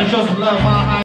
你叫什么了吗？